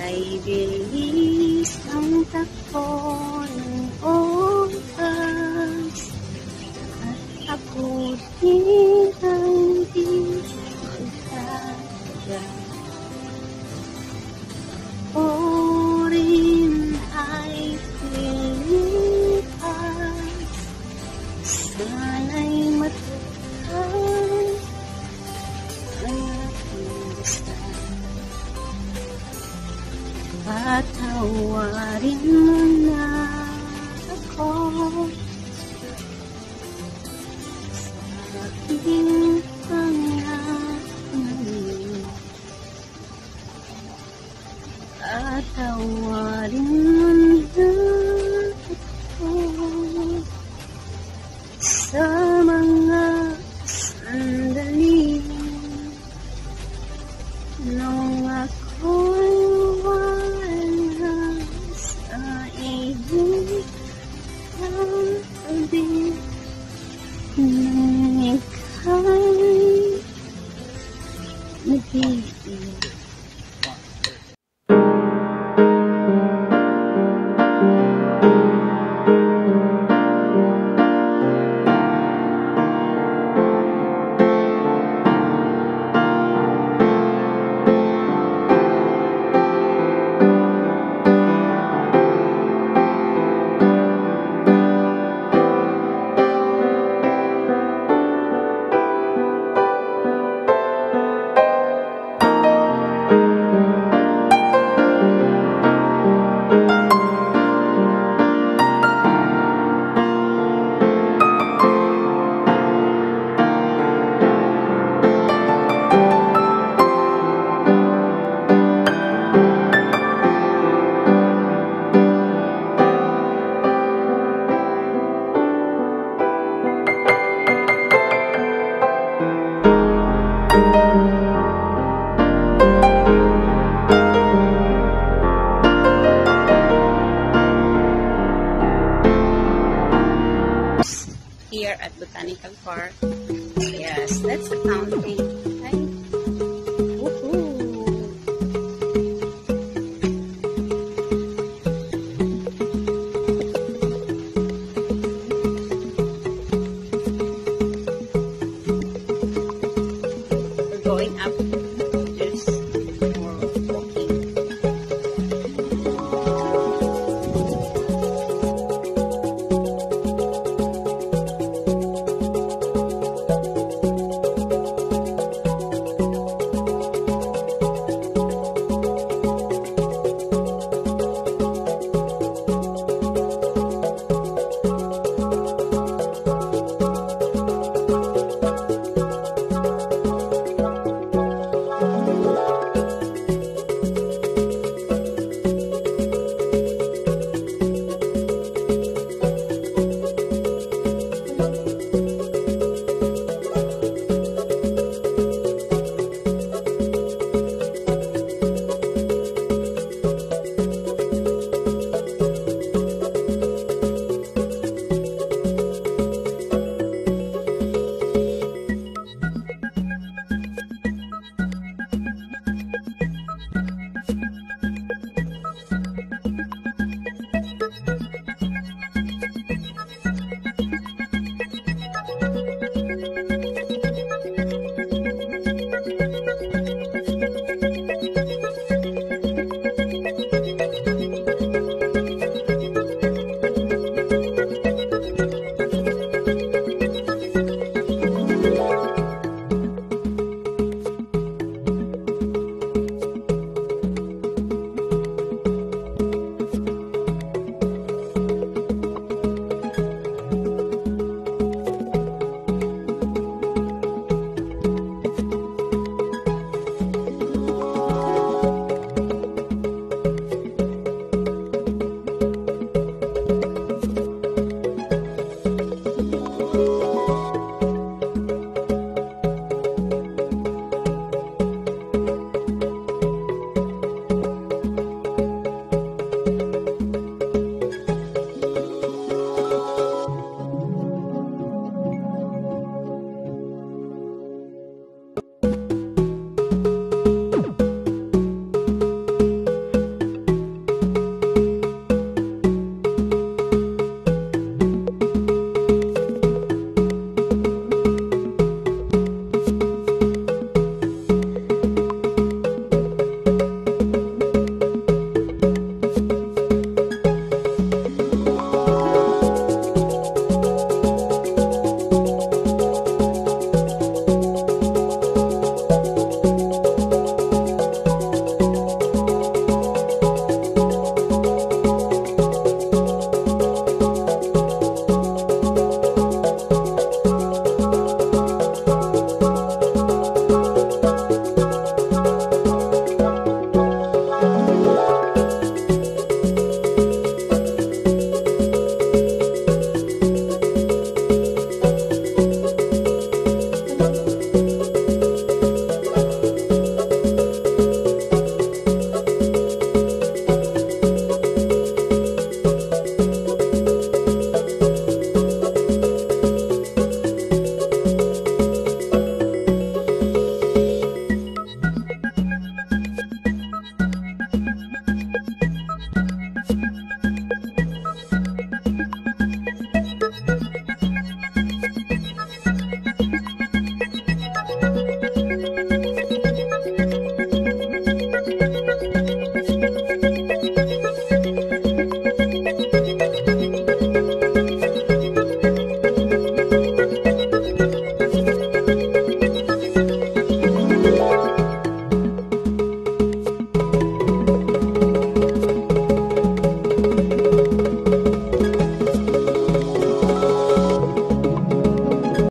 ay bilis ang takbo ng oras. At ako din rin na ako. Sa aking far.